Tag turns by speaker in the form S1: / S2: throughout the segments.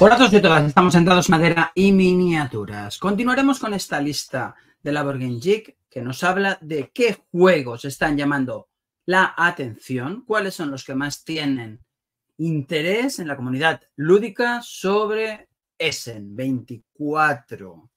S1: Hola a todos y todas, estamos sentados madera y miniaturas. Continuaremos con esta lista de la Geek que nos habla de qué juegos están llamando la atención, cuáles son los que más tienen interés en la comunidad lúdica sobre Essen 24,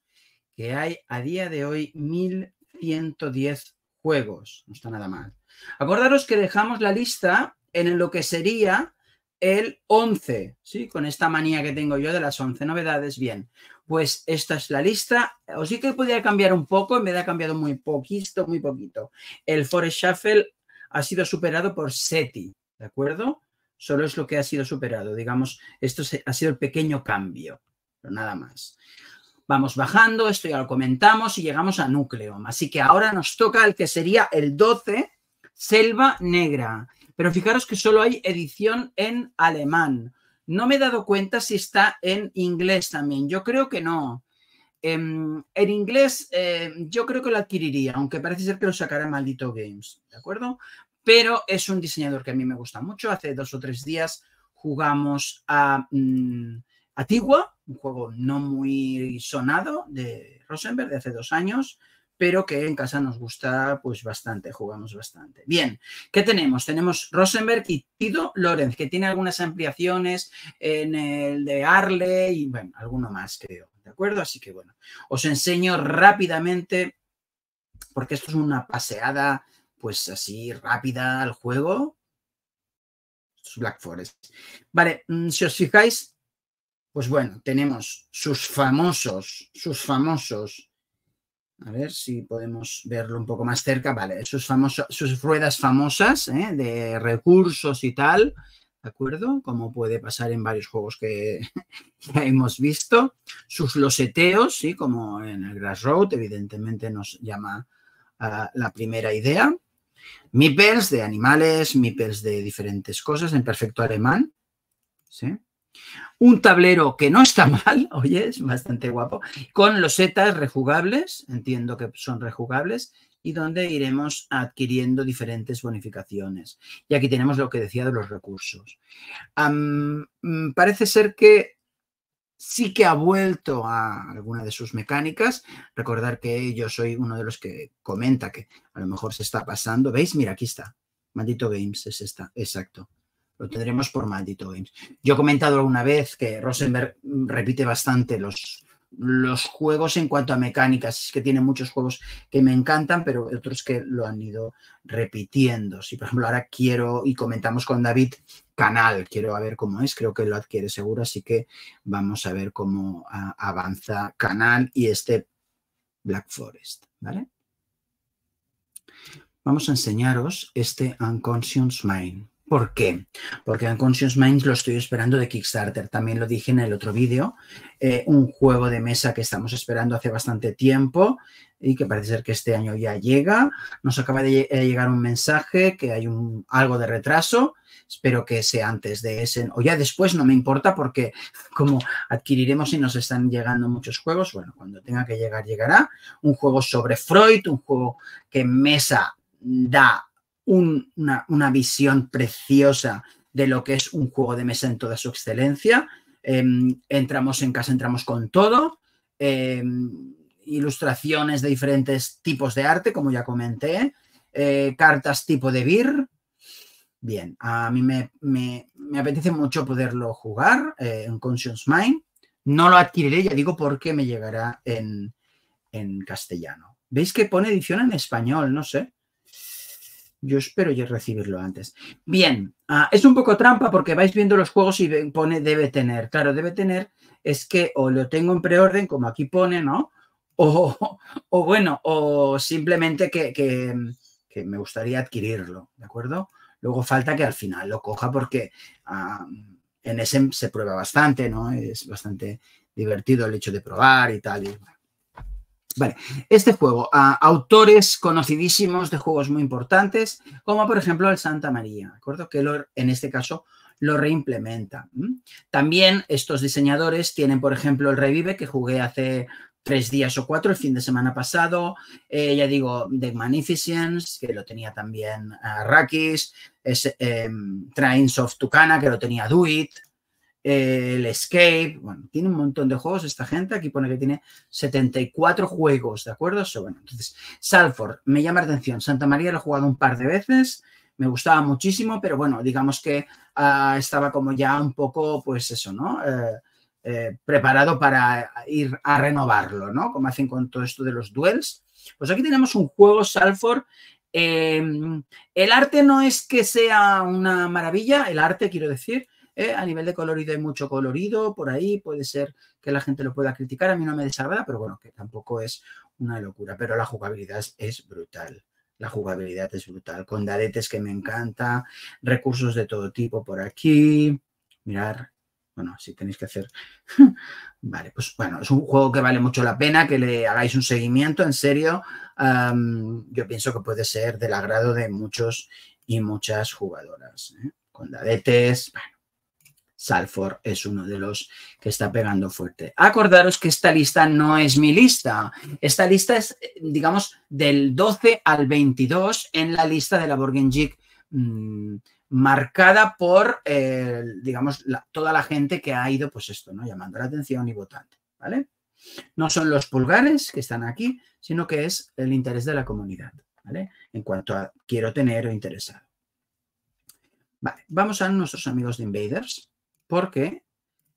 S1: que hay a día de hoy 1110 juegos, no está nada mal. Acordaros que dejamos la lista en lo que sería el 11, ¿sí? Con esta manía que tengo yo de las 11 novedades, bien. Pues esta es la lista. O sí que podría cambiar un poco, en vez de ha cambiado muy poquito, muy poquito. El Forest Shuffle ha sido superado por SETI, ¿de acuerdo? Solo es lo que ha sido superado. Digamos, esto ha sido el pequeño cambio, pero nada más. Vamos bajando, esto ya lo comentamos y llegamos a núcleo. Así que ahora nos toca el que sería el 12, Selva Negra. Pero fijaros que solo hay edición en alemán. No me he dado cuenta si está en inglés también. Yo creo que no. Em, en, inglés eh, yo creo que lo adquiriría, aunque parece ser que lo sacará Maldito Games, ¿de acuerdo? Pero es un diseñador que a mí me gusta mucho. Hace dos o tres días jugamos a mm, Atigua, un juego no muy sonado de Rosenberg de hace dos años, pero que en casa nos gusta pues bastante, jugamos bastante. Bien, ¿qué tenemos? Tenemos Rosenberg y Tido Lorenz, que tiene algunas ampliaciones en el de Arle y bueno, alguno más creo, ¿de acuerdo? Así que bueno, os enseño rápidamente, porque esto es una paseada pues así rápida al juego. Black Forest. Vale, mm, si os fijáis, pues bueno, tenemos sus famosos, sus famosos a ver si podemos verlo un poco más cerca. Vale, sus, famosos, sus ruedas famosas ¿eh? de recursos y tal, ¿de acuerdo? Como puede pasar en varios juegos que ya hemos visto. Sus loseteos, ¿sí? Como en el Grass Road, evidentemente nos llama la primera idea. Meeples de animales, meeples de diferentes cosas en perfecto alemán. ¿sí? Un tablero que no está mal, oye, es bastante guapo, con losetas rejugables, entiendo que son rejugables, y donde iremos adquiriendo diferentes bonificaciones. Y aquí tenemos lo que decía de los recursos. Mm, parece ser que sí que ha vuelto a alguna de sus mecánicas. Recordar que yo soy uno de los que comenta que a lo mejor se está pasando. ¿Veis? Mira, aquí está. Maldito Games es esta, exacto. Lo tendremos por Maldito Games. Yo he comentado alguna vez que Rosenberg repite bastante los, los juegos en cuanto a mecánicas. Es que tiene muchos juegos que me encantan, pero otros que lo han ido repitiendo. Si, por ejemplo, ahora quiero, y comentamos con David, Canal, quiero ver cómo es, creo que lo adquiere seguro, así que vamos a ver cómo avanza Canal y este Black Forest, ¿vale? Vamos a enseñaros este Unconscious Mind. ¿Por qué? Porque Unconscious Minds lo estoy esperando de Kickstarter. También lo dije en el otro vídeo. Eh, un juego de mesa que estamos esperando hace bastante tiempo y que parece ser que este año ya llega. Nos acaba de eh, llegar un mensaje que hay un, algo de retraso. Espero que sea antes de ese o ya después, no me importa porque como adquiriremos y nos están llegando muchos juegos, bueno, cuando tenga que llegar, llegará. Un juego sobre Freud, un juego que mesa da una, visión preciosa de lo que es un juego de mesa en toda su excelencia. Em, entramos en casa, entramos con todo. Em, ilustraciones de diferentes tipos de arte, como ya comenté. Eh, cartas tipo de BIR. Bien, a mí me, apetece mucho poderlo jugar eh, en Conscious Mind. No lo adquiriré, ya digo, porque me llegará en, en castellano. ¿Veis que pone edición en español? No sé. Yo espero ya recibirlo antes. Bien, ah, es un poco trampa porque vais viendo los juegos y pone debe tener. Claro, debe tener es que o lo tengo en preorden, como aquí pone, ¿no? O, bueno, o simplemente que, me gustaría adquirirlo, ¿de acuerdo? Luego falta que al final lo coja porque ah, en ese se prueba bastante, ¿no? Es bastante divertido el hecho de probar y tal. Y, Vale, este juego, a autores conocidísimos de juegos muy importantes, como por ejemplo el Santa María, ¿de acuerdo? Que en este caso lo reimplementa. También estos diseñadores tienen, por ejemplo, el Revive, que jugué hace tres días o cuatro, el fin de semana pasado. Eh, ya digo, The Magnificence, que lo tenía también uh, Rakis, em, Trains of Tucana, que lo tenía Duit, el Escape, bueno, tiene un montón de juegos esta gente, aquí pone que tiene 74 juegos, ¿de acuerdo? bueno, entonces, Salford, me llama la atención, Santa María lo he jugado un par de veces, me gustaba muchísimo, pero bueno, digamos que uh, estaba como ya un poco, pues eso, ¿no? Eh, eh, preparado para ir a renovarlo, ¿no? Como hacen con todo esto de los duels. Pues aquí tenemos un juego Salford. Em, el arte no es que sea una maravilla, el arte quiero decir, eh, a nivel de colorido hay mucho colorido por ahí, puede ser que la gente lo pueda criticar, a mí no me desagrada, pero bueno, que tampoco es una locura, pero la jugabilidad es brutal. La jugabilidad es brutal, con dadetes que me encanta, recursos de todo tipo por aquí. Mirar, bueno, si tenéis que hacer. vale, pues bueno, es un juego que vale mucho la pena que le hagáis un seguimiento, en serio. yo pienso que puede ser del agrado de muchos y muchas jugadoras. ¿eh? Con dadetes, bueno. Salford es uno de los que está pegando fuerte. Acordaros que esta lista no es mi lista. Esta lista es, digamos, del 12 al 22 en la lista de la Borgenjik marcada por, eh, digamos, toda la gente que ha ido, pues esto. Llamando la atención y votando, ¿vale? No son los pulgares que están aquí, sino que es el interés de la comunidad, ¿vale? En cuanto a quiero tener o interesado. Vamos a nuestros amigos de Invaders, porque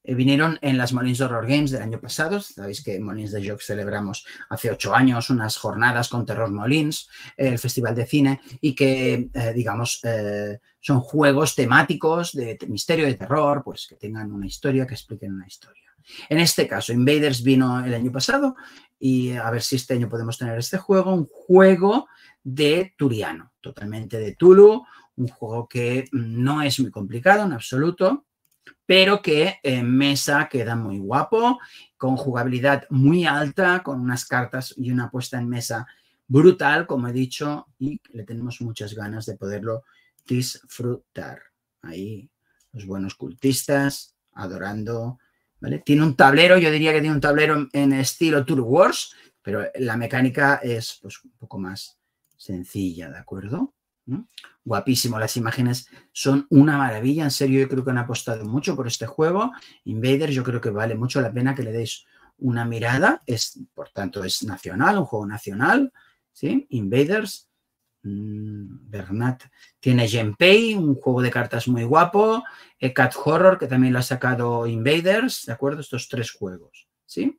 S1: eh, vinieron en las Molins Horror Games del año pasado. Sabéis que en Molins de Jocs celebramos hace ocho años unas jornadas con Terror Molins, el Festival de Cine, y que, eh, digamos, eh, son juegos temáticos de misterio, de terror, pues que tengan una historia, que expliquen una historia. En este caso, Invaders vino el año pasado y a ver si este año podemos tener este juego, un juego de Turiano, totalmente de Tulu, un juego que no es muy complicado en absoluto, pero que en mesa queda muy guapo, con jugabilidad muy alta, con unas cartas y una puesta en mesa brutal, como he dicho, y le tenemos muchas ganas de poderlo disfrutar. Ahí los buenos cultistas, adorando, ¿vale? Tiene un tablero, yo diría que tiene un tablero en estilo Tour Wars, pero la mecánica es pues, un poco más sencilla, ¿de acuerdo? Guapísimo, las imágenes son una maravilla, en serio yo creo que han apostado mucho por este juego. Invaders yo creo que vale mucho la pena que le deis una mirada, es, por tanto es nacional, un juego nacional, ¿sí? Invaders, mm, Bernat tiene Genpei, un juego de cartas muy guapo, Cat Horror, que también lo ha sacado Invaders, ¿de acuerdo? Estos tres juegos, ¿sí?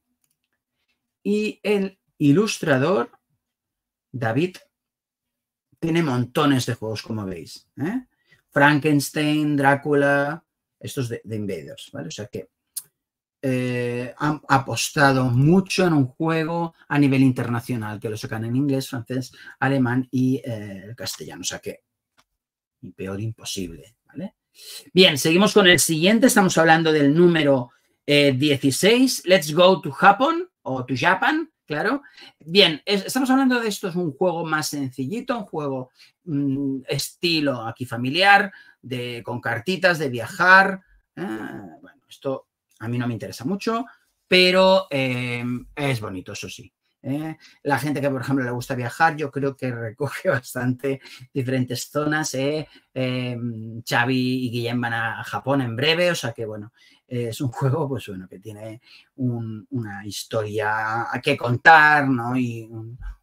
S1: Y el ilustrador, David tiene montones de juegos, como veis. ¿eh? Frankenstein, Drácula, estos de, Invaders, ¿vale? O sea que eh, han apostado mucho en un juego a nivel internacional, que lo sacan en inglés, francés, alemán y eh, castellano. O sea que, ni peor imposible, ¿vale? Bien, seguimos con el siguiente. Estamos hablando del número 16, Let's Go to Japan o to Japan, Claro. Bien, estamos hablando de esto, es un juego más sencillito, un juego mm, estilo aquí familiar, de, con cartitas, de viajar. Ah, bueno, esto a mí no me interesa mucho, pero em, es bonito, eso sí. ¿eh? La gente que, por ejemplo, le gusta viajar, yo creo que recoge bastante diferentes zonas. ¿eh? Em, Xavi y Guillem van a Japón en breve, o sea que, bueno, es un juego, pues bueno, que tiene una historia que contar, ¿no? Y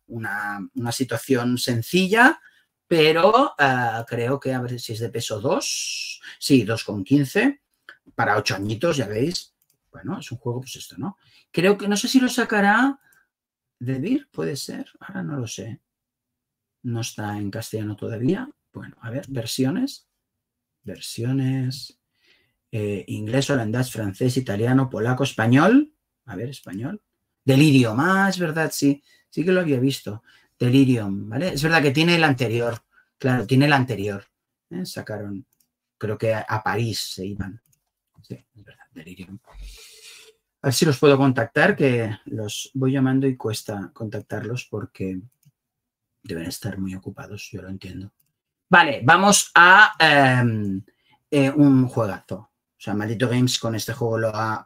S1: una, situación sencilla, pero eh, creo que a ver si es de peso 2, sí, 2,15, para 8 añitos, ya veis. Bueno, es un juego, pues esto, ¿no? Creo que, no sé si lo sacará Debir, puede ser, ahora no lo sé. No está en castellano todavía. Bueno, a ver, versiones. Versiones. Eh, inglés, holandés, francés, italiano, polaco, español. A ver, español. Delirium, más, ¿verdad? Sí, sí que lo había visto. Delirium, ¿vale? Es verdad que tiene el anterior. Claro, tiene el anterior. ¿eh? Sacaron, creo que a, París se iban. Sí, es verdad, Delirium. A ver si los puedo contactar, que los voy llamando y cuesta contactarlos porque deben estar muy ocupados, yo lo entiendo. Vale, vamos a em, eh, un juegazo. O sea, Maldito Games con este juego lo ha,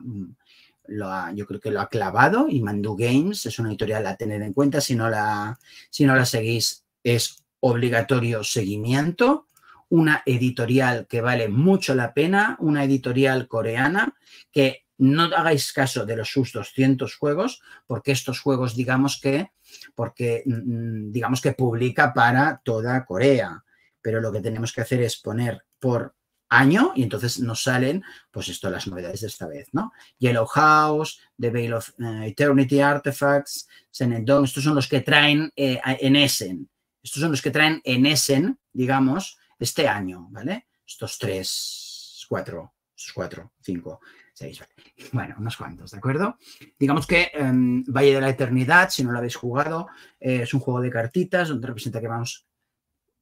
S1: lo ha, yo creo que lo ha clavado y Mandu Games es una editorial a tener en cuenta. Si no la, si no la seguís, es obligatorio seguimiento. una editorial que vale mucho la pena, una editorial coreana que no hagáis caso de los sus 200 juegos, porque estos juegos, digamos que, porque, mm, digamos que publica para toda Corea. Pero lo que tenemos que hacer es poner por año y entonces nos salen, pues esto, las novedades de esta vez, ¿no? Yellow House, The Veil of eh, Eternity Artifacts, Senendong, estos son los que traen eh, en Essen. Estos son los que traen en Essen, digamos, este año, ¿vale? Estos tres, cuatro, estos cuatro, cinco, seis, ¿vale? Bueno, unos cuantos, ¿de acuerdo? Digamos que em, Valle de la Eternidad, si no lo habéis jugado, eh, es un juego de cartitas donde representa que vamos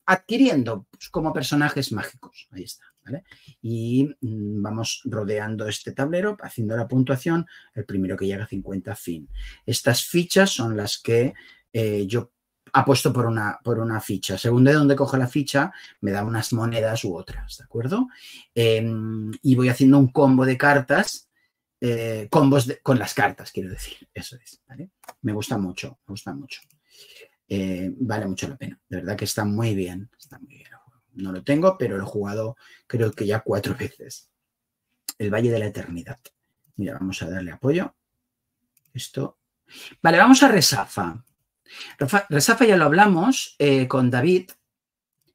S1: adquiriendo pues, como personajes mágicos. Ahí está. Y mm, vamos rodeando este tablero, haciendo la puntuación, el primero que llega a 50, fin. Estas fichas son las que eh, yo apuesto por una, por una ficha. Según de dónde cojo la ficha, me da unas monedas u otras, ¿de acuerdo? Em, y voy haciendo un combo de cartas, eh, combos con las cartas, quiero decir. Eso es, Me gusta mucho, me gusta mucho. Eh, vale mucho la pena. De verdad que está muy bien, está muy bien no lo tengo, pero lo he jugado creo que ya cuatro veces. El Valle de la Eternidad. Mira, vamos a darle apoyo. Esto. Vale, vamos a Resafa. Resafa ya lo hablamos eh, con David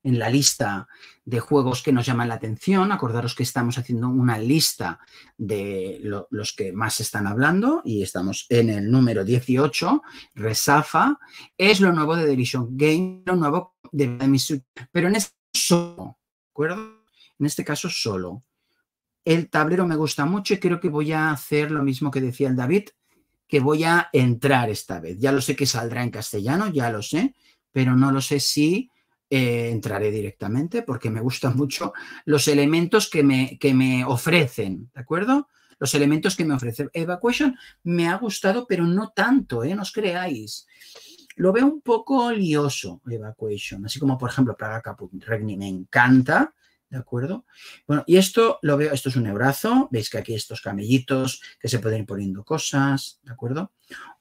S1: en la lista de juegos que nos llaman la atención. Acordaros que estamos haciendo una lista de los que más están hablando y estamos en el número 18. Resafa es lo nuevo de Delition Game, lo nuevo de Pero en este solo, ¿de acuerdo? En este caso solo. El tablero me gusta mucho y creo que voy a hacer lo mismo que decía el David, que voy a entrar esta vez. Ya lo sé que saldrá en castellano, ya lo sé, pero no lo sé si eh, entraré directamente porque me gustan mucho los elementos que me, que me ofrecen, ¿de acuerdo? Los elementos que me ofrece Evacuation me ha gustado, pero no tanto, ¿eh? No os creáis. Lo veo un poco lioso, Evacuation, así como por ejemplo Praga Caput Regni me encanta, ¿de acuerdo? Bueno, y esto lo veo, esto es un nebrazo, veis que aquí estos camellitos que se pueden ir poniendo cosas, ¿de acuerdo?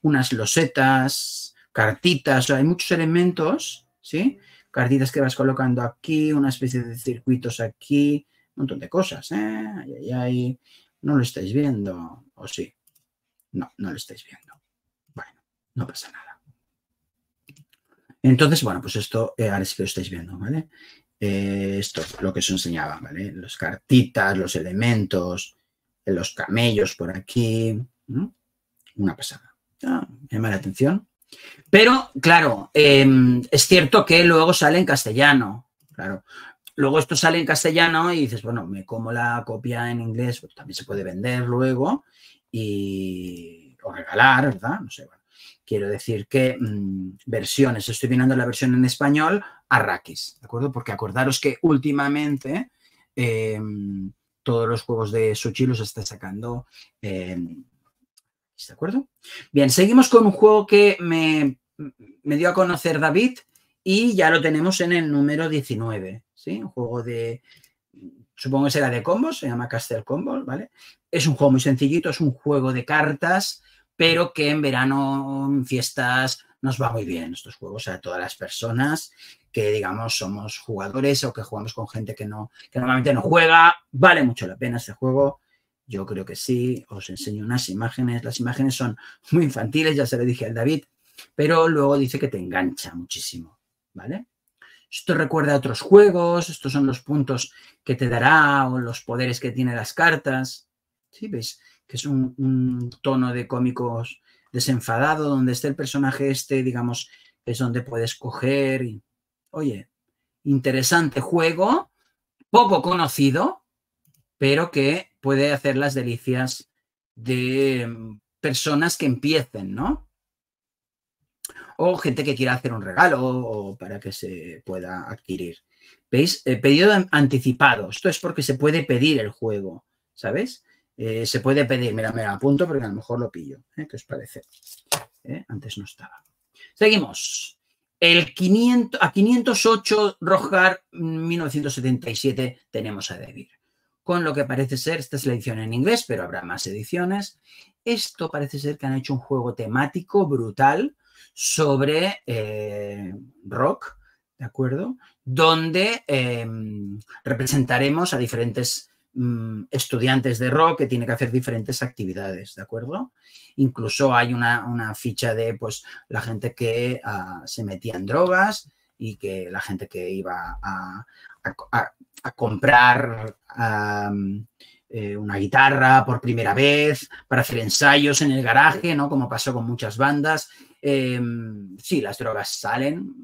S1: Unas losetas, cartitas, hay muchos elementos, ¿sí? Cartitas que vas colocando aquí, una especie de circuitos aquí, un montón de cosas, ¿eh? Ay, ay, No lo estáis viendo, ¿o sí? No, no lo estáis viendo. Bueno, no pasa nada. Entonces, bueno, pues esto eh, ahora sí que lo estáis viendo, ¿vale? Eh, esto es lo que os enseñaba, ¿vale? Los cartitas, los elementos, los camellos por aquí. Una pasada. Ah, llama la atención. Pero, claro, em, es cierto que luego sale en castellano. Claro. Luego esto sale en castellano y dices, bueno, me como la copia en inglés, pues también se puede vender luego y o regalar, ¿verdad? No sé, bueno. Quiero decir que mm, versiones, estoy viendo la versión en español, Arrakis, ¿de acuerdo? Porque acordaros que últimamente em, todos los juegos de Suchi los está sacando. ¿De acuerdo? Bien, seguimos con un juego que me, dio a conocer David y ya lo tenemos en el número 19, ¿sí? Un juego de, supongo que será de combos, se llama Castle Combo, ¿vale? Es un juego muy sencillito, es un juego de cartas pero que en verano, en fiestas, nos va muy bien estos juegos a todas las personas que, digamos, somos jugadores o que jugamos con gente que, no, que normalmente no juega. Vale mucho la pena este juego. Yo creo que sí. Os enseño unas imágenes. Las imágenes son muy infantiles, ya se lo dije al David, pero luego dice que te engancha muchísimo, ¿vale? Esto recuerda a otros juegos, estos son los puntos que te dará o los poderes que tiene las cartas. ¿Sí? ¿Veis? Que es un, tono de cómicos desenfadado, donde esté el personaje este, digamos, es donde puedes coger y, oye, interesante juego, poco conocido, pero que puede hacer las delicias de mm, personas que empiecen, ¿no? O gente que quiera hacer un regalo o para que se pueda adquirir. ¿Veis? El pedido anticipado. Esto es porque se puede pedir el juego, ¿sabes? Eh, se puede pedir, mira, me apunto porque a lo mejor lo pillo. ¿eh? ¿Qué os parece? ¿Eh? Antes no estaba. Seguimos. El 500, a 508 Rojar 1977 tenemos a Devir. Con lo que parece ser, esta es la edición en inglés, pero habrá más ediciones. Esto parece ser que han hecho un juego temático brutal sobre rock ¿de acuerdo? Donde em, representaremos a diferentes mm, estudiantes de rock que tienen que hacer diferentes actividades, ¿de acuerdo? Incluso hay una, ficha de pues la gente que ah, se metía en drogas y que la gente que iba a, comprar eh, una guitarra por primera vez para hacer ensayos en el garaje, ¿no? Como pasó con muchas bandas. Em, sí, las drogas salen,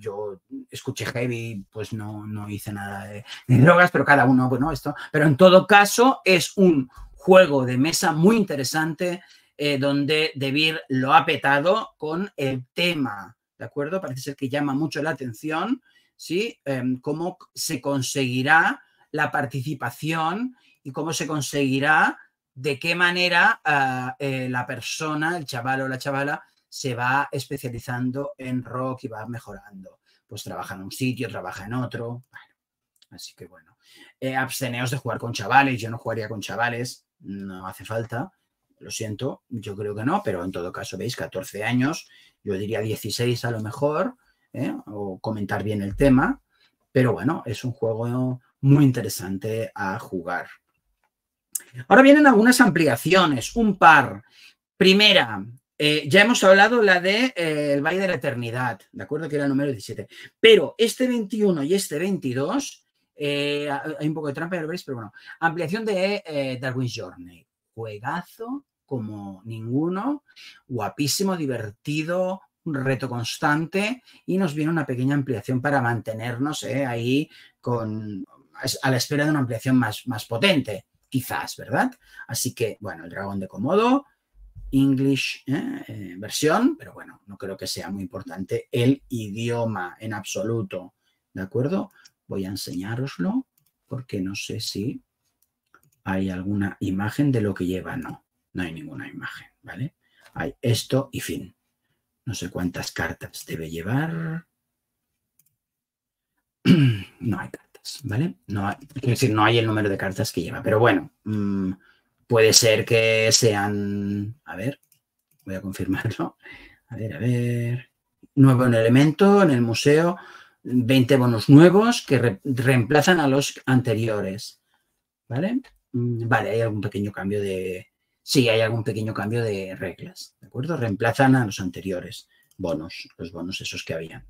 S1: yo escuché heavy, pues no, no hice nada de, drogas, pero cada uno, bueno, esto. Pero en todo caso, es un juego de mesa muy interesante eh, donde Debir lo ha petado con el tema, ¿de acuerdo? Parece ser que llama mucho la atención, ¿sí? Em, cómo se conseguirá la participación y cómo se conseguirá de qué manera ah, eh, la persona, el chaval o la chavala, se va especializando en rock y va mejorando. Pues trabaja en un sitio, trabaja en otro. así que bueno, eh, absteneos de jugar con chavales. Yo no jugaría con chavales, no hace falta. Lo siento, yo creo que no, pero en todo caso, veis, 14 años, yo diría 16 a lo mejor, ¿eh? o comentar bien el tema, pero bueno, es un juego muy interesante a jugar. Ahora vienen algunas ampliaciones, un par. Primera, eh, ya hemos hablado la de eh, el Valle de la Eternidad, ¿de acuerdo? Que era el número 17. Pero este 21 y este 22, eh, hay un poco de trampa, ya lo veréis, pero bueno. Ampliación de Darwin's Journey. Juegazo como ninguno, guapísimo, divertido, un reto constante y nos viene una pequeña ampliación para mantenernos ahí con, a la espera de una ampliación más, más potente, quizás, ¿verdad? Así que, bueno, el dragón de Komodo, English ¿eh? Eh, versión, pero bueno, no creo que sea muy importante el idioma en absoluto. ¿De acuerdo? Voy a enseñároslo porque no sé si hay alguna imagen de lo que lleva. No, no hay ninguna imagen, ¿vale? Hay esto y fin. No sé cuántas cartas debe llevar. No hay cartas, ¿vale? No es decir, no hay el número de cartas que lleva, pero bueno. Mm, Puede ser que sean, a ver, voy a confirmarlo. A ver, a ver. Nuevo en elemento en el museo, 20 bonos nuevos que reemplazan a los anteriores. ¿Vale? Mm, vale, hay algún pequeño cambio de... Sí, hay algún pequeño cambio de reglas, ¿de acuerdo? Reemplazan a los anteriores bonos, los bonos esos que habían.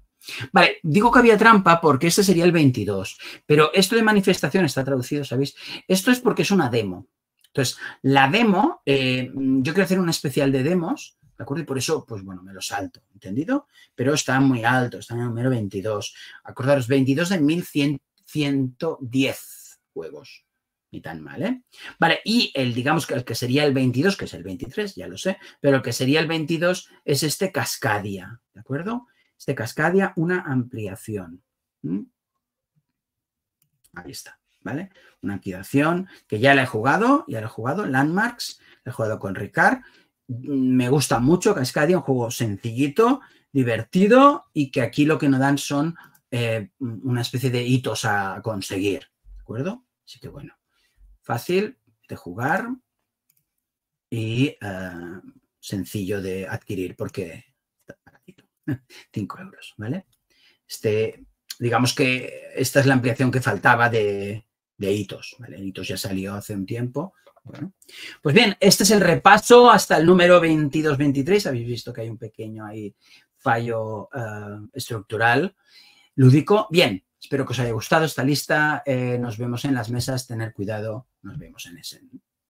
S1: Vale, digo que había trampa porque este sería el 22, pero esto de manifestación está traducido, ¿sabéis? Esto es porque es una demo, entonces, la demo, eh, yo quiero hacer un especial de demos, ¿de acuerdo? Y por eso, pues bueno, me lo salto, ¿entendido? Pero está muy alto, está en el número 22. Acordaros, 22 de 1110 juegos. Ni tan mal, ¿eh? Vale, y el, digamos que el que sería el 22, que es el 23, ya lo sé, pero el que sería el 22 es este Cascadia, ¿de acuerdo? Este Cascadia, una ampliación. Ahí está. ¿Vale? Una activación que ya la he jugado, ya la he jugado, Landmarks, la he jugado con Ricard. Me gusta mucho Cascadia, un juego sencillito, divertido y que aquí lo que nos dan son eh, una especie de hitos a conseguir, ¿de acuerdo? Así que bueno, fácil de jugar y eh, sencillo de adquirir porque está 5 euros, ¿vale? Este, digamos que esta es la ampliación que faltaba de, de hitos. ¿vale? Hitos ya salió hace un tiempo. Bueno, pues bien, este es el repaso hasta el número 22-23. Habéis visto que hay un pequeño ahí fallo eh, estructural lúdico. Bien, espero que os haya gustado esta lista. Eh, nos vemos en las mesas. Tener cuidado. Nos vemos en ese.